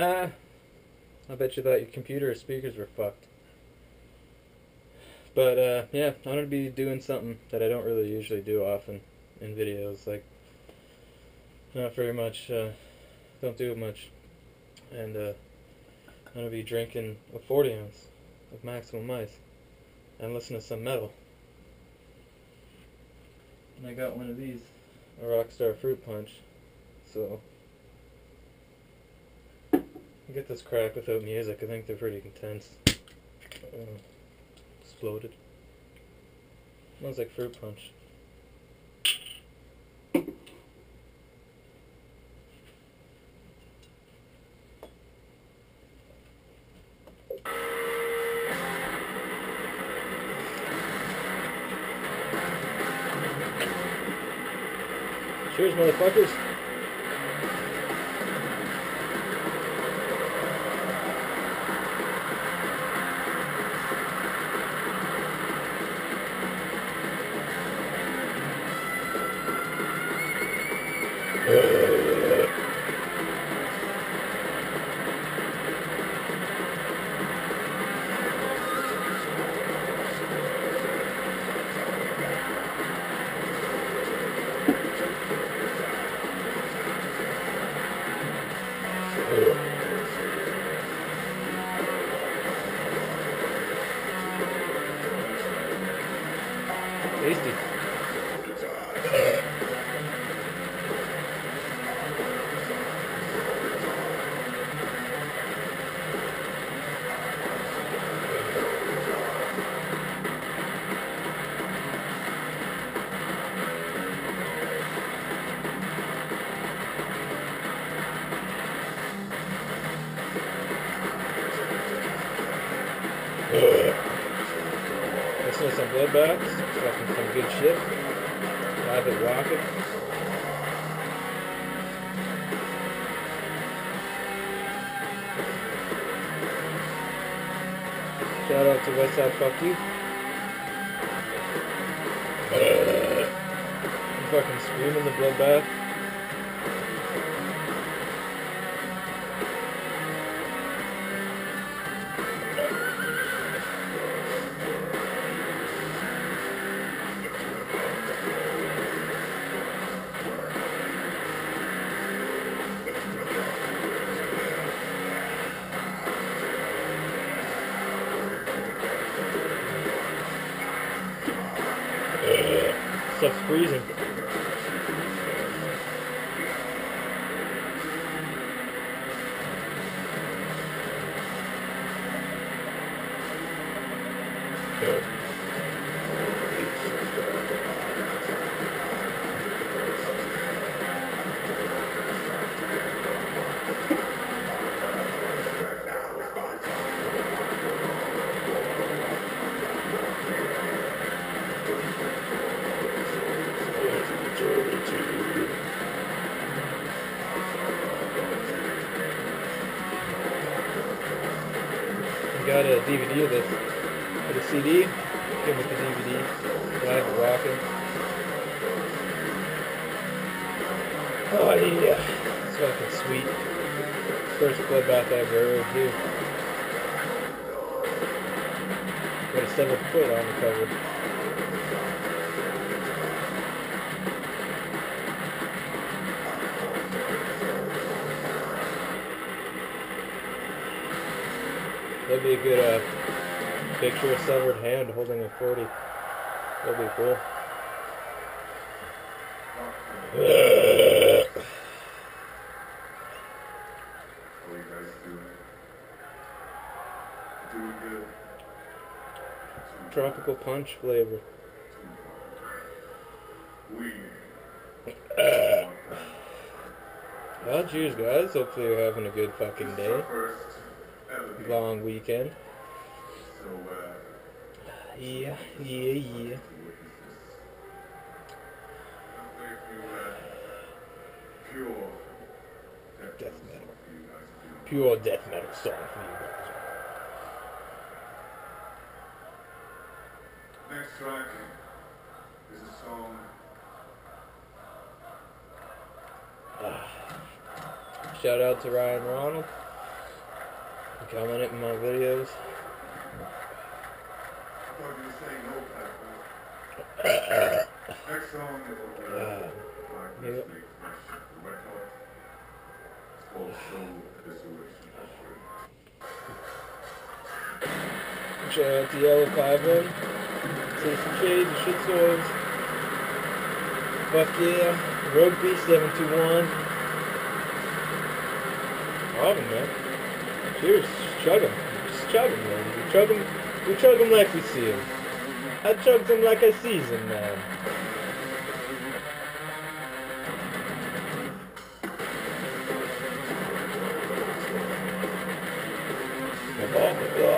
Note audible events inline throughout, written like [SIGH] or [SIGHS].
Ah, I bet you thought your computer or speakers were fucked. But uh, yeah, I'm gonna be doing something that I don't really usually do often in videos, like not very much. Uh, don't do much, and uh, I'm gonna be drinking a 40 ounce of Maximum Ice and listen to some metal. And I got one of these, a Rockstar Fruit Punch, so I get this crack without music. I think they're pretty intense. Uh, exploded. Smells like fruit punch. Cheers, motherfuckers. To some fucking some good shit. At Rocket. Shout out to Westside Fuck You. Uh. I'm fucking screaming the bloodbath. Stuff's freezing. DVD of this. With a CD. Came with the DVD. Live at Rocket. Oh yeah. It's fucking sweet. First bloodbath I've ever too. Got a severed foot on the cover. That'd be a good uh, picture of severed hand holding a 40. That'd be cool. Tropical punch flavor. We. Well, cheers, guys. Hopefully you're having a good fucking day. First ever meeting, Long weekend. So, uh, Yeah, yeah, yeah. to witness this. I'm going to, uh, pure death, metal. for you guys to do. Pure death metal song for you guys. Next track is a song Shout out to Ryan Ronald. Comment in my videos. [COUGHS] Next song is Uh, yeah. Shout Yellow Five One. Citizen Shades, shit swords. Fuck yeah. Rugby 721. Robin, man. Cheers. Chug 'em. Just man. We chug 'em, we chug 'em like we see see 'em. I chug them like I sees 'em, man. I'm all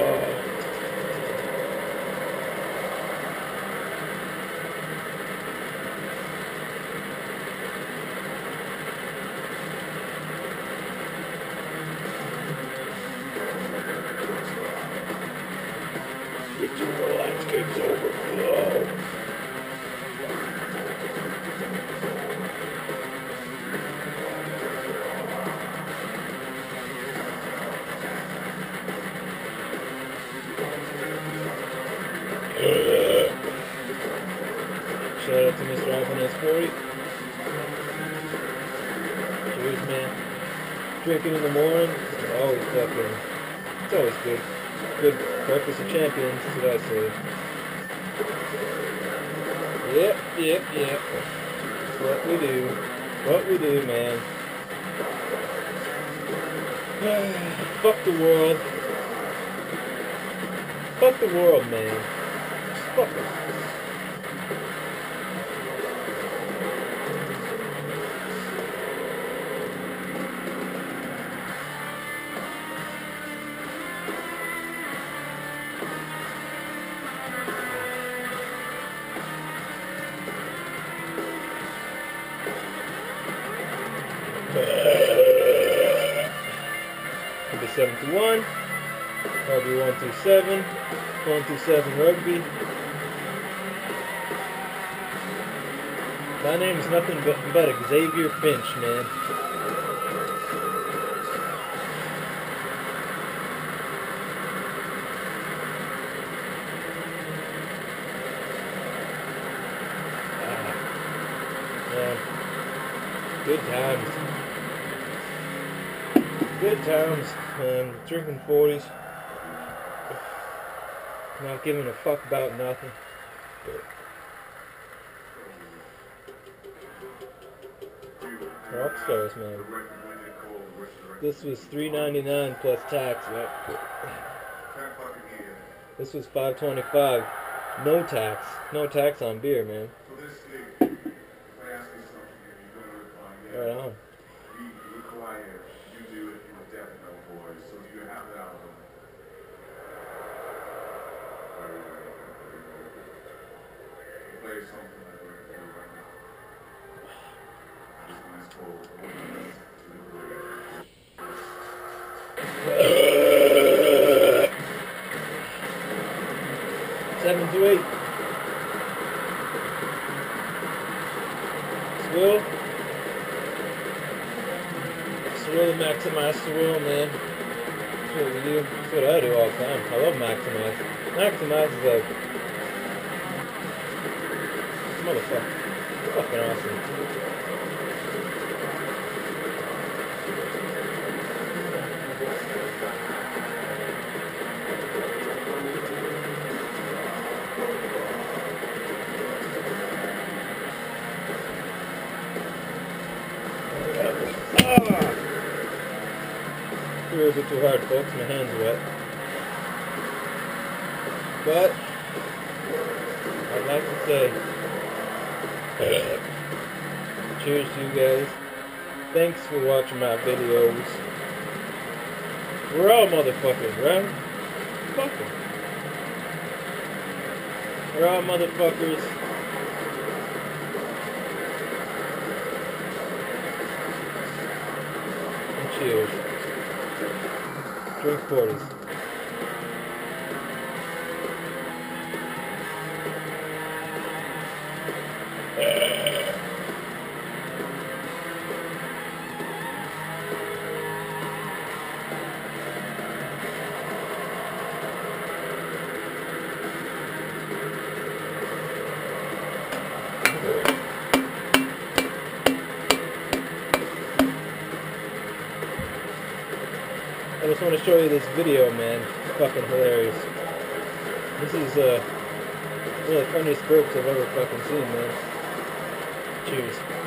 S40. Cheers, man. Drinking in the morning, it's always fucking, it's always good. Good breakfast of champions, that's what I say. Yep, yep, yep. What we do. What we do, man. [SIGHS] Fuck the world. Fuck the world, man. Fuck it. 7 to 1. Rugby 1 through 7. 1 through 7 rugby. My name is nothing but, but Xavier Finch, man. Ah. Man. Good times. Good times. Drinking 40s. Not giving a fuck about nothing. Rockstars, man. This was $3.99 plus tax, right? This was $5.25. No tax. No tax on beer, man. So this thing, if I ask you something, you're gonna reply, yeah. Right on. You, you quiet, you do it in a definite voice, so you have that album. Very, very, very, very good. Play something do right now. This one is called to. Seven to eight. Swill. Swill maximize Swill, man. That's what we do. That's what I do all the time. I love maximize. Maximize is like motherfucker. Fucking awesome. Ah! Threw a too hard, folks. My hands wet. But I'd like to say head. Cheers to you guys. Thanks for watching my videos. We're all motherfuckers, right? Fuck them. We're all motherfuckers. And cheers. Drink 40s. Just want to show you this video, man. It's fucking hilarious. This is uh, one of the funniest burps I've ever fucking seen, man. Cheers.